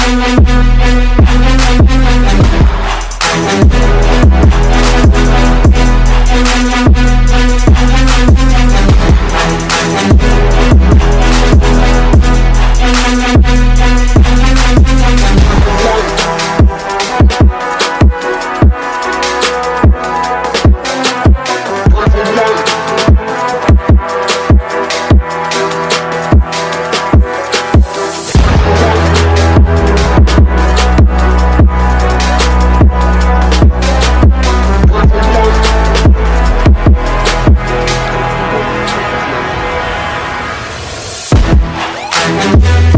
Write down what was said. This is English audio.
Thank Thank